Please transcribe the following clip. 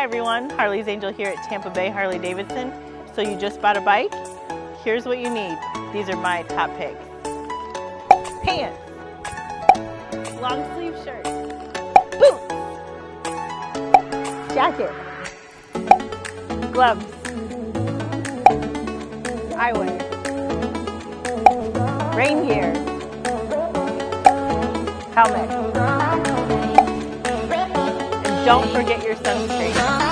Hi everyone, Harley's Angel here at Tampa Bay Harley Davidson. So you just bought a bike? Here's what you need. These are my top picks. Pants, long sleeve shirt, boots, jacket, gloves, eyewear, rain gear, helmet, don't forget your sunscreen.